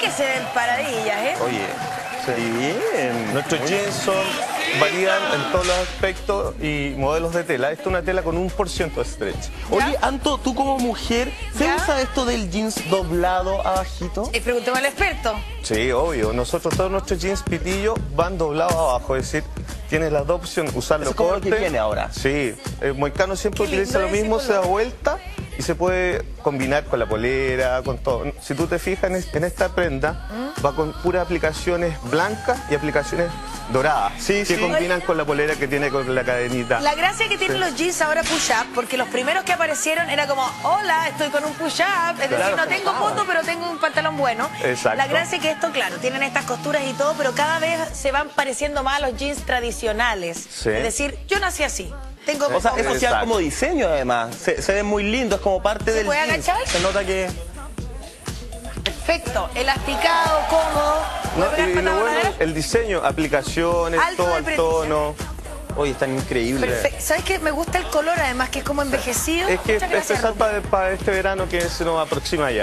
que se ven paradillas, ¿eh? Oye, Bien. nuestros jeans son, varían en todos los aspectos y modelos de tela. Esta es una tela con un por ciento stretch. Oye, Anto, tú como mujer, ¿se ¿Ya? usa esto del jeans doblado abajito? Y preguntemos al experto. Sí, obvio. Nosotros todos nuestros jeans pitillo van doblados abajo, es decir, tienes las dos opciones, usarlo Eso es como lo corte. que viene ahora. Sí, el moicano siempre Qué utiliza lo mismo, se da vuelta y se puede combinar con la polera, con todo. Si tú te fijas en, es- en esta prenda, ¿Mm? va con puras aplicaciones blancas y aplicaciones doradas, Sí, que sí. combinan con la polera que tiene con la cadenita. La gracia que tienen los jeans ahora push-up, porque los primeros que aparecieron era como, hola, estoy con un push-up, es decir, no tengo fondo, pero tengo un pantalón bueno. Exacto. La gracia es que esto, claro, tienen estas costuras y todo, pero cada vez se van pareciendo más a los jeans tradicionales. Sí. Es decir, yo nací así. Tengo O sea, eso se como diseño además. Se, se ve muy lindo, es como parte ¿Se del puede jeans. agachar? Se nota que... perfecto, elasticado, cómodo. No. El diseño, aplicaciones, Alto todo al tono. Oye, están increíbles. ¿Sabes qué? Me gusta el color además, que es como envejecido. Es que es especial para, para este verano que se nos aproxima ya.